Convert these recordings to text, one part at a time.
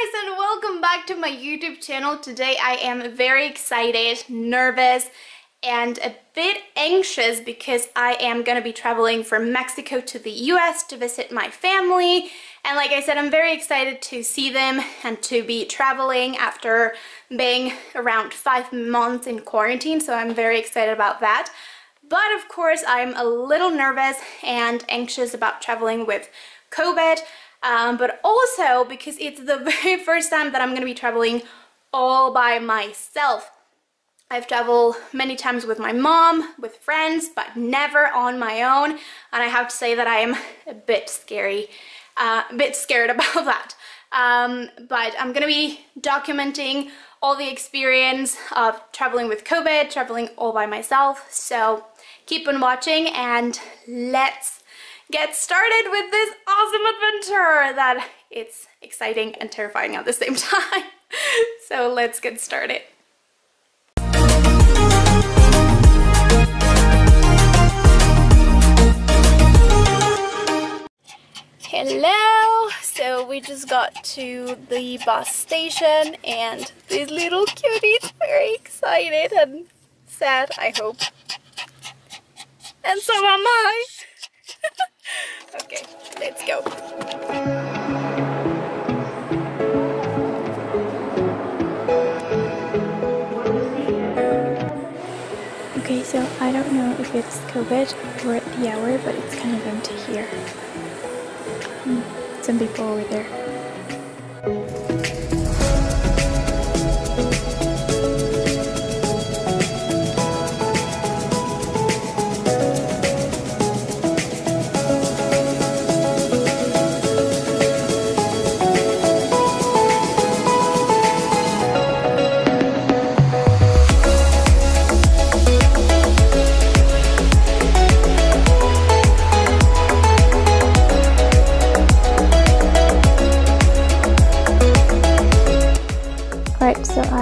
guys and welcome back to my YouTube channel. Today I am very excited, nervous, and a bit anxious because I am going to be traveling from Mexico to the US to visit my family. And like I said, I'm very excited to see them and to be traveling after being around five months in quarantine. So I'm very excited about that. But of course, I'm a little nervous and anxious about traveling with COVID um, but also because it's the very first time that I'm gonna be traveling all by myself. I've traveled many times with my mom, with friends, but never on my own. And I have to say that I am a bit scary, uh, a bit scared about that. Um, but I'm gonna be documenting all the experience of traveling with COVID, traveling all by myself. So keep on watching and let's get started with this awesome adventure that it's exciting and terrifying at the same time. so let's get started. Hello! So we just got to the bus station and this little cutie is very excited and sad, I hope. And so am I! okay, let's go. Okay, so I don't know if it's COVID or the hour, but it's kind of empty here. Hmm, some people over there.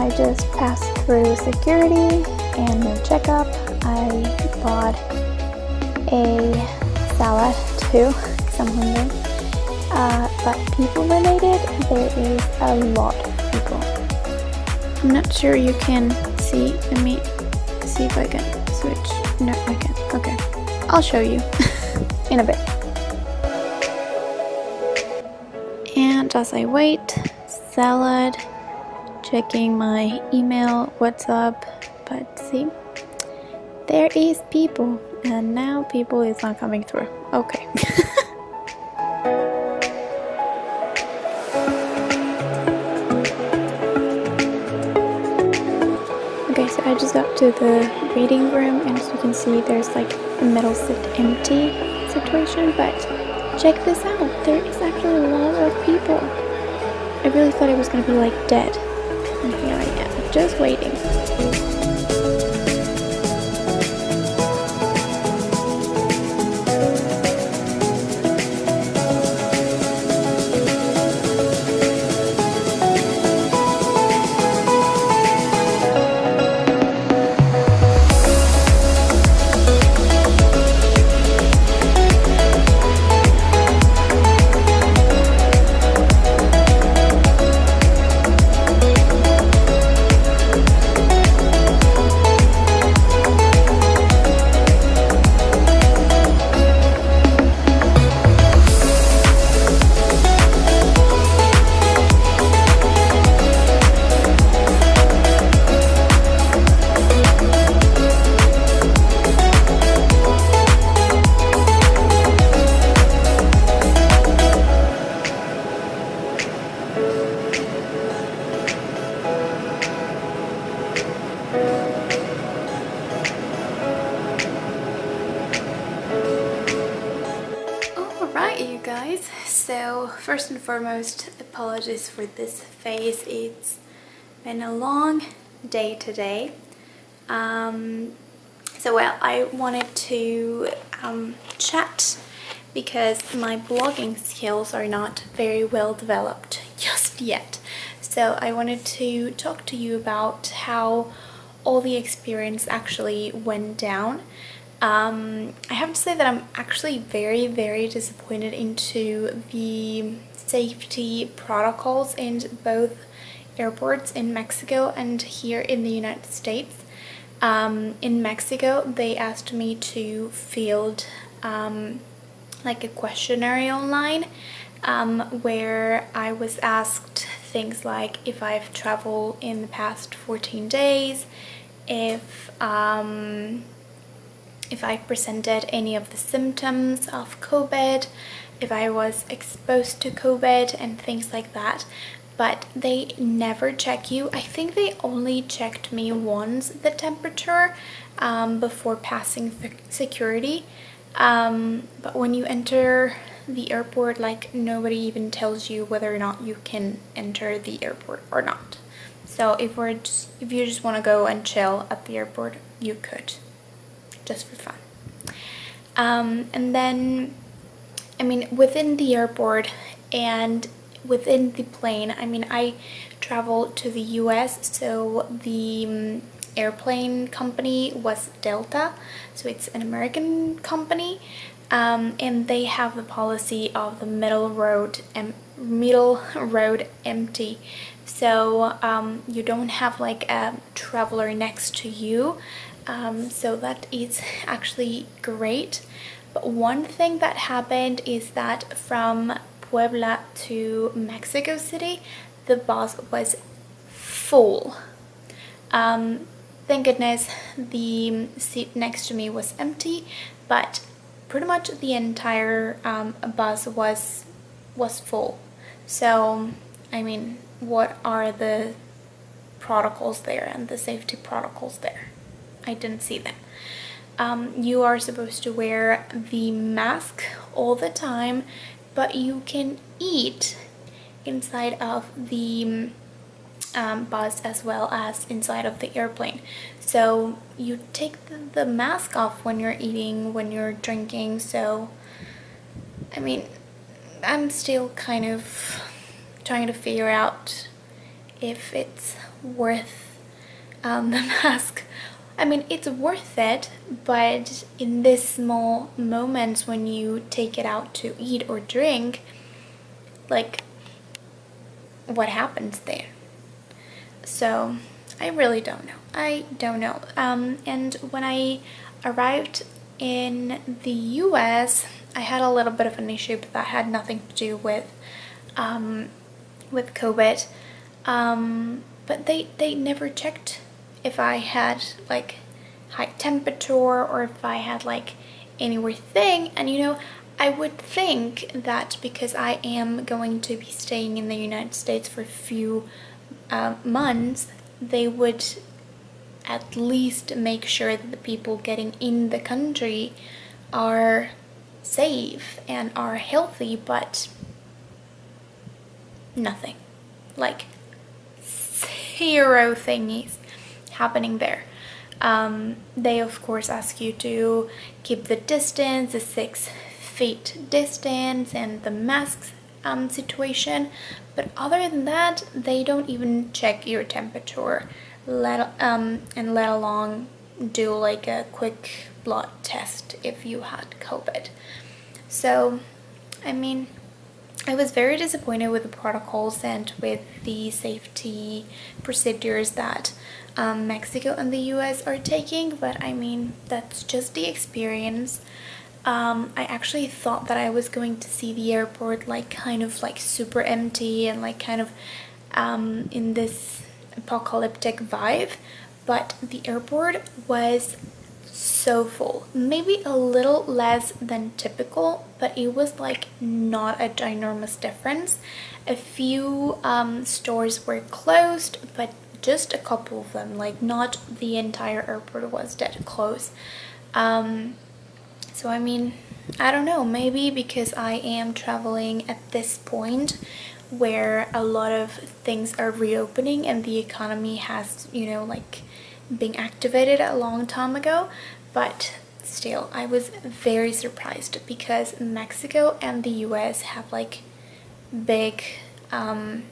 I just passed through security and their checkup. I bought a salad too, because I'm hungry. Uh, but people related, there is a lot of people. I'm not sure you can see. Let me see if I can switch. No, I can. Okay. I'll show you in a bit. And as I wait, salad checking my email, WhatsApp, but see, there is people, and now people is not coming through. Okay. okay, so I just got to the reading room, and as you can see, there's like a middle sit empty situation, but check this out, there is actually a lot of people. I really thought it was gonna be like dead. And here am, just waiting. Guys, so first and foremost apologies for this face, it's been a long day today. Um, so well, I wanted to um, chat because my blogging skills are not very well developed just yet. So I wanted to talk to you about how all the experience actually went down. Um, I have to say that I'm actually very, very disappointed into the safety protocols in both airports in Mexico and here in the United States. Um, in Mexico, they asked me to field um, like a questionnaire online um, where I was asked things like if I've traveled in the past 14 days, if um, if I presented any of the symptoms of COVID, if I was exposed to COVID and things like that. But they never check you. I think they only checked me once the temperature um, before passing security. Um, but when you enter the airport, like nobody even tells you whether or not you can enter the airport or not. So if we're just, if you just want to go and chill at the airport, you could, just for fun. Um, and then, I mean, within the airport and within the plane, I mean, I traveled to the US, so the um, airplane company was Delta, so it's an American company, um, and they have the policy of the middle road and middle road empty so um, you don't have like a traveler next to you um, so that is actually great. But one thing that happened is that from Puebla to Mexico City the bus was full. Um, thank goodness the seat next to me was empty but pretty much the entire um, bus was was full. So I mean what are the protocols there and the safety protocols there. I didn't see them. Um, you are supposed to wear the mask all the time, but you can eat inside of the um, bus as well as inside of the airplane. So you take the, mask off when you're eating, when you're drinking. So, I mean, I'm still kind of trying to figure out if it's worth um, the mask. I mean, it's worth it, but in this small moments when you take it out to eat or drink, like, what happens there? So, I really don't know. I don't know. Um, and when I arrived in the US, I had a little bit of an issue, but that had nothing to do with um, with COVID. Um, but they, they never checked if I had like high temperature or if I had like any weird thing. And you know, I would think that because I am going to be staying in the United States for a few uh, months, they would at least make sure that the people getting in the country are safe and are healthy, but nothing. Like zero thingies happening there. Um, they of course ask you to keep the distance, the six feet distance and the masks um, situation. But other than that, they don't even check your temperature let, um, and let alone do like a quick blood test if you had COVID. So, I mean, I was very disappointed with the protocols and with the safety procedures that um, Mexico and the US are taking, but I mean, that's just the experience. Um, I actually thought that I was going to see the airport like kind of like super empty and like kind of um, in this apocalyptic vibe, but the airport was so full. Maybe a little less than typical, but it was like not a ginormous difference. A few um, stores were closed, but just a couple of them, like not the entire airport was dead closed. Um, so I mean, I don't know, maybe because I am traveling at this point where a lot of things are reopening and the economy has, you know, like being activated a long time ago but still I was very surprised because Mexico and the US have like big um,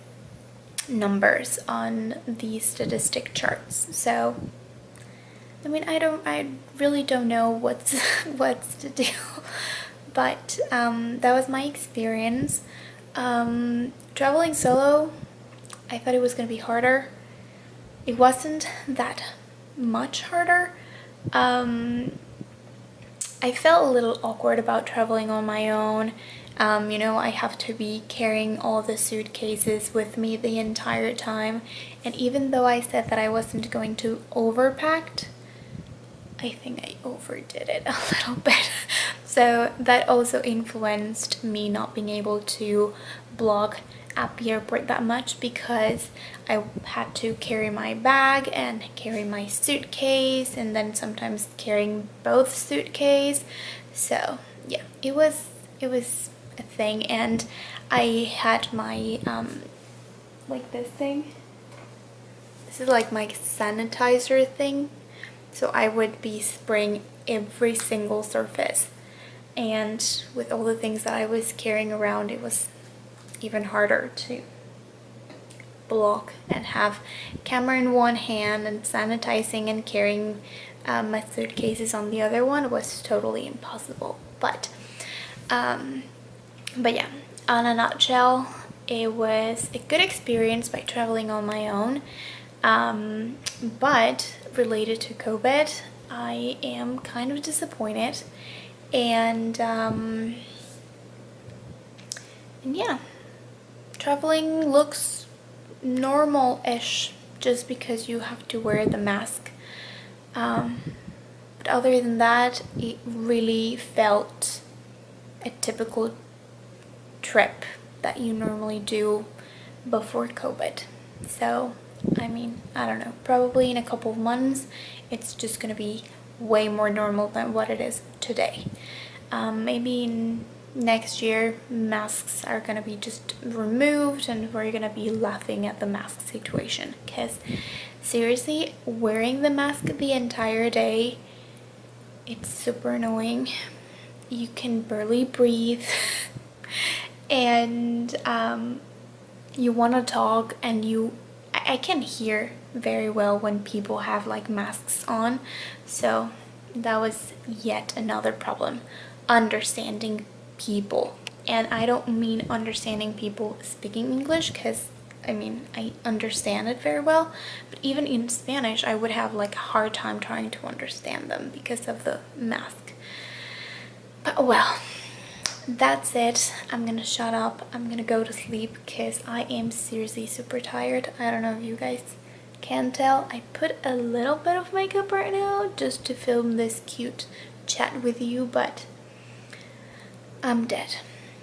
numbers on the statistic charts so I mean I don't I really don't know what's what's the deal but um, that was my experience Um, traveling solo, I thought it was to be harder. It wasn't that much harder. Um, I felt a little awkward about traveling on my own. Um, you know, I have to be carrying all the suitcases with me the entire time. And even though I said that I wasn't going to overpack, I think I overdid it a little bit. so that also influenced me not being able to blog at the airport that much because I had to carry my bag and carry my suitcase and then sometimes carrying both suitcase. So yeah, it was it was a thing and I had my um like this thing. This is like my sanitizer thing. So I would be spraying every single surface and with all the things that I was carrying around it was even harder to block and have camera in one hand and sanitizing and carrying um, my suitcases on the other one was totally impossible but um, but yeah on a nutshell it was a good experience by traveling on my own um, but related to COVID I am kind of disappointed and um, and yeah traveling looks normal-ish just because you have to wear the mask. Um, but other than that, it really felt a typical trip that you normally do before COVID. So, I mean, I don't know, probably in a couple of months, it's just gonna be way more normal than what it is today. Um, maybe in next year masks are gonna be just removed and we're gonna be laughing at the mask situation. Because seriously wearing the mask the entire day it's super annoying. You can barely breathe. And um, you want to talk and you I can hear very well when people have like masks on. So that was yet another problem. Understanding people. And I don't mean understanding people speaking English because I mean I understand it very well but even in Spanish I would have like a hard time trying to understand them because of the mask. But well that's it. I'm gonna shut up. I'm gonna go to sleep because i am seriously super tired. I don't know if you guys can tell i put a little bit of makeup right now just to film this cute chat with you but I'm dead.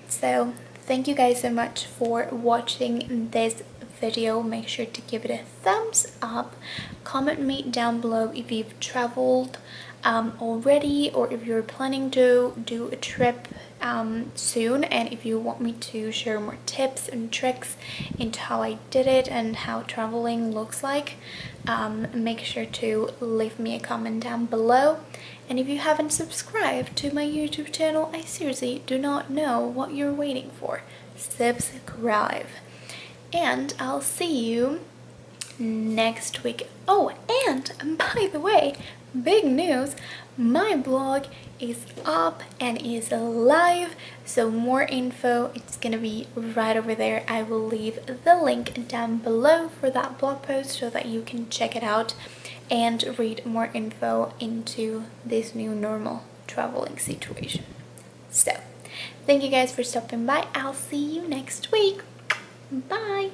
So thank you guys so much for watching this video. Make sure to give it a thumbs up. Comment me down below if you've traveled um, already or if you're planning to do a trip um, soon and if you want me to share more tips and tricks into how I did it and how traveling looks like um, make sure to leave me a comment down below and if you haven't subscribed to my YouTube channel I seriously do not know what you're waiting for. Subscribe. And I'll see you next week. Oh, and by the way, big news, my blog is up and is live. So more info it's gonna be right over there. I will leave the link down below for that blog post so that you can check it out and read more info into this new normal traveling situation. So thank you guys for stopping by. I'll see you next week. Bye